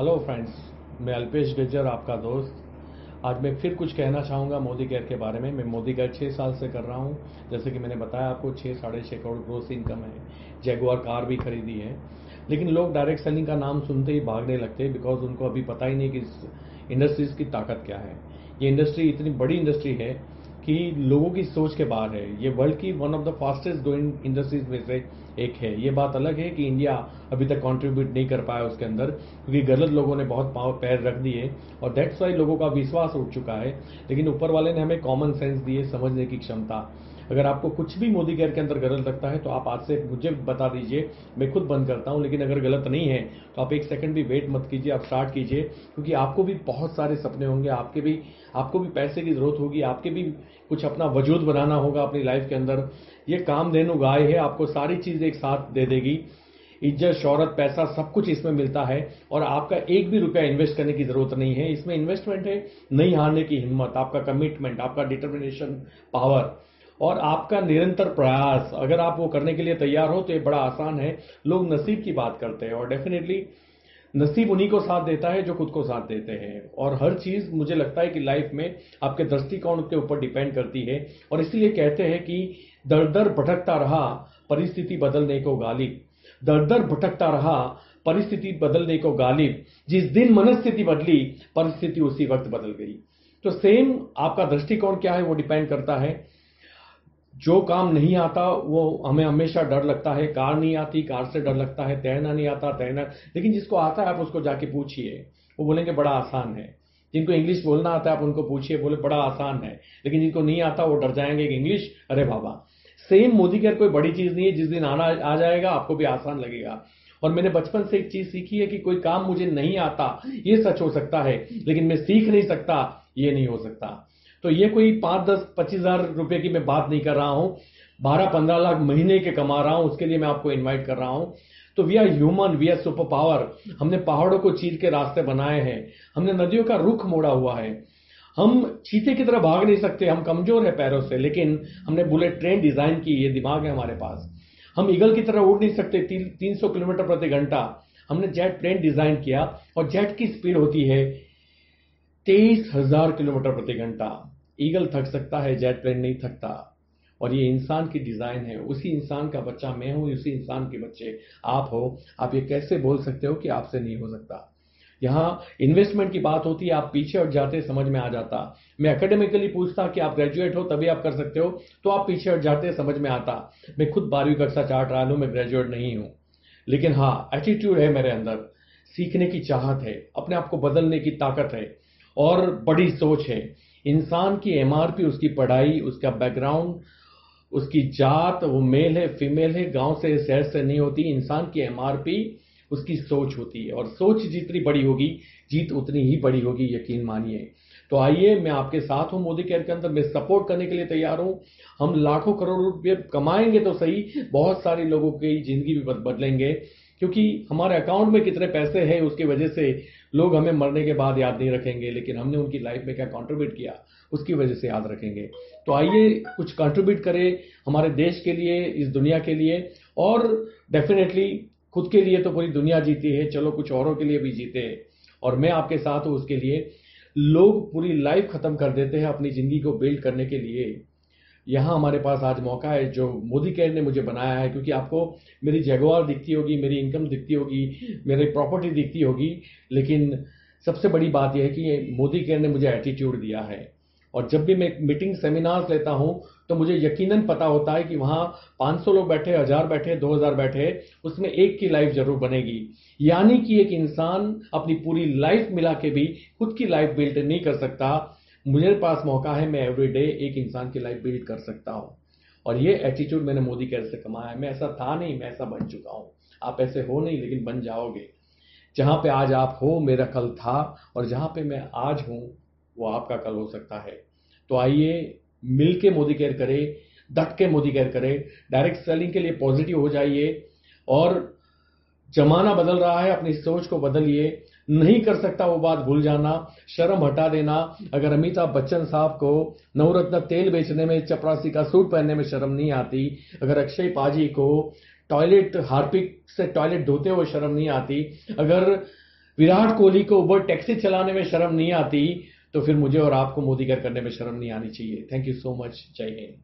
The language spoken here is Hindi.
हेलो फ्रेंड्स मैं अल्पेश गज्जर, आपका दोस्त। आज मैं फिर कुछ कहना चाहूँगा मोदी केयर के बारे में। मैं मोदी केयर छः साल से कर रहा हूँ। जैसे कि मैंने बताया आपको छः साढ़े छः करोड़ ग्रोस इनकम है। जैगुआर कार भी खरीदी है। लेकिन लोग डायरेक्ट सेलिंग का नाम सुनते ही भागने लगते हैं बिकॉज़ उनको अभी पता ही नहीं कि इस इंडस्ट्रीज़ की ताकत क्या है। ये इंडस्ट्री इतनी बड़ी इंडस्ट्री है कि लोगों की सोच के बाहर है। ये वर्ल्ड की one of the fastest growing industries में से एक है। ये बात अलग है कि इंडिया अभी तक कंट्रीब्यूट नहीं कर पाया उसके अंदर, क्योंकि गलत लोगों ने बहुत पावर पैर रख दिए और दैट्स वाई लोगों का विश्वास उठ चुका है। लेकिन ऊपर वाले ने हमें कॉमन सेंस दिए, समझने की क्षमता। अगर आपको कुछ भी मोदी केयर के अंदर गलत लगता है तो आप आज से मुझे बता दीजिए, मैं खुद बंद करता हूँ, लेकिन अगर गलत नहीं है तो आप एक सेकंड भी वेट मत कीजिए, आप स्टार्ट कीजिए, क्योंकि आपको भी बहुत सारे सपने होंगे, आपके भी, आपको भी पैसे की ज़रूरत होगी, आपके भी कुछ अपना वजूद बनाना होगा अपनी लाइफ के अंदर। ये काम देनु गाय है, आपको सारी चीज़ एक साथ दे देगी। इज़्ज़त, शौहरत, पैसा, सब कुछ इसमें मिलता है, और आपका एक भी रुपया इन्वेस्ट करने की ज़रूरत नहीं है। इसमें इन्वेस्टमेंट है, नहीं हारने की हिम्मत, आपका कमिटमेंट आपका डिटर्मिनेशन पावर और आपका निरंतर प्रयास, अगर आप वो करने के लिए तैयार हो तो ये बड़ा आसान है। लोग नसीब की बात करते हैं और डेफिनेटली नसीब उन्हीं को साथ देता है जो खुद को साथ देते हैं। और हर चीज़ मुझे लगता है कि लाइफ में आपके दृष्टिकोण के ऊपर डिपेंड करती है और इसीलिए कहते हैं कि दर दर भटकता रहा, परिस्थिति बदलने को गालिब। दर दर भटकता रहा, परिस्थिति बदलने को गालिब। जिस दिन मनस्थिति बदली, परिस्थिति उसी वक्त बदल गई। तो सेम आपका दृष्टिकोण क्या है वो डिपेंड करता है। जो काम नहीं आता, वो हमें हमेशा डर लगता है। कार नहीं आती, कार से डर लगता है। तैरना नहीं आता, तैरना लेकिन जिसको आता है, आप उसको जाके पूछिए। वो बोलेंगे, बड़ा आसान है। जिनको इंग्लिश बोलना आता है, आप उनको पूछिए, बोले, बड़ा आसान है। लेकिन जिनको नहीं आता, वो डर जाएँगे कि इंग्लिश, अरे बाबा सेम मोदी केयर कोई बड़ी चीज़ नहीं है। जिस दिन आना, आ जाएगा, आपको भी आसान लगेगा। और मैंने बचपन से एक चीज़ सीखी है कि कोई काम मुझे नहीं आता, ये सच हो सकता है। लेकिन मैं सीख नहीं सकता, ये नहीं हो सकता। तो ये कोई पाँच दस पच्चीस हज़ार रुपए की मैं बात नहीं कर रहा हूँ। बारह पंद्रह लाख महीने के कमा रहा हूँ, उसके लिए मैं आपको इन्वाइट कर रहा हूँ। तो we are human we are super power हमने पहाड़ों को चीर के रास्ते बनाए हैं। हमने नदियों का रुख मोड़ा हुआ है। हम चीते की तरह भाग नहीं सकते, हम कमज़ोर है पैरों से, लेकिन हमने बुलेट ट्रेन डिज़ाइन की, ये दिमाग है हमारे पास। हम ईगल की तरह उड़ नहीं सकते, तीन सौ किलोमीटर प्रति घंटा। हमने जेट प्लेन डिज़ाइन किया और जेट की स्पीड होती है तेईस हज़ार किलोमीटर प्रति घंटा। ईगल थक सकता है, जेट प्लेन नहीं थकता। और ये इंसान की डिज़ाइन है। उसी इंसान का बच्चा मैं हूँ, उसी इंसान के बच्चे आप हो। आप ये कैसे बोल सकते हो कि आपसे नहीं हो सकता? यहाँ इन्वेस्टमेंट की बात होती है, आप पीछे हट जाते, समझ में आ जाता। मैं एकेडमिकली पूछता कि आप ग्रेजुएट हो, तभी आप कर सकते हो। तो आप पीछे हट जाते, समझ में आता। मैं खुद बारहवीं कक्षा चार्ट रहा हूँ, मैं ग्रेजुएट नहीं हूँ। लेकिन हाँ एटीट्यूड है मेरे अंदर। सीखने की चाहत है, अपने आप को बदलने की ताकत है। और बड़ी सोच है। इंसान की एमआरपी उसकी पढ़ाई, उसका बैकग्राउंड उसकी जात, वो मेल है फीमेल है, गाँव से, शहर से नहीं होती। इंसान की एमआरपी उसकी सोच होती है। और सोच जितनी बड़ी होगी, जीत उतनी ही बड़ी होगी, यकीन मानिए। तो आइए, मैं आपके साथ हूँ मोदी केयर के अंदर। मैं सपोर्ट करने के लिए तैयार हूँ। हम लाखों करोड़ रुपये कमाएँगे तो सही। बहुत सारे लोगों की ज़िंदगी भी बदलेंगे। क्योंकि हमारे अकाउंट में कितने पैसे हैं, उसकी वजह से लोग हमें मरने के बाद याद नहीं रखेंगे, लेकिन हमने उनकी लाइफ में क्या कंट्रीब्यूट किया, उसकी वजह से याद रखेंगे। तो आइए कुछ कंट्रीब्यूट करें हमारे देश के लिए, इस दुनिया के लिए, और डेफिनेटली खुद के लिए तो पूरी दुनिया जीती है, चलो कुछ औरों के लिए भी जीते हैं। और मैं आपके साथ हूँ उसके लिए, लोग पूरी लाइफ खत्म कर देते हैं अपनी ज़िंदगी को बिल्ड करने के लिए। यहाँ हमारे पास आज मौका है, जो मोदी केयर ने मुझे बनाया है, क्योंकि आपको मेरी जगवार दिखती होगी, मेरी इनकम दिखती होगी, मेरी प्रॉपर्टी दिखती होगी, लेकिन सबसे बड़ी बात यह है कि मोदी केयर ने मुझे एटीट्यूड दिया है। और जब भी मैं मीटिंग सेमिनार्स लेता हूँ तो मुझे यकीनन पता होता है कि वहाँ 500 लोग बैठे, हज़ार बैठे 2000 बैठे, उसमें एक की लाइफ ज़रूर बनेगी। यानी कि एक इंसान अपनी पूरी लाइफ मिला के भी खुद की लाइफ बिल्ड नहीं कर सकता। मुझे पास मौका है, मैं एवरीडे एक इंसान की लाइफ बिल्ड कर सकता हूँ। और ये एटीट्यूड मैंने मोदी कैर से कमाया है। मैं ऐसा था नहीं, मैं ऐसा बन चुका हूँ। आप ऐसे हो नहीं, लेकिन बन जाओगे। जहाँ पे आज आप हो, मेरा कल था, और जहाँ पे मैं आज हूँ, वो आपका कल हो सकता है। तो आइए मिल के मोदी केयर करें डट के मोदी केयर करें। डायरेक्ट सेलिंग के लिए पॉजिटिव हो जाइए। और जमाना बदल रहा है, अपनी सोच को बदलिए। नहीं कर सकता वो बात भूल जाना, शर्म हटा देना। अगर अमिताभ बच्चन साहब को नवरत्न तेल बेचने में, चपरासी का सूट पहनने में शर्म नहीं आती, अगर अक्षय पाजी को टॉयलेट, हार्पिक से टॉयलेट धोते हुए शर्म नहीं आती, अगर विराट कोहली को उबर टैक्सी चलाने में शर्म नहीं आती तो फिर मुझे और आपको मोदी केयर करने में शर्म नहीं आनी चाहिए। थैंक यू सो मच जय हिंद।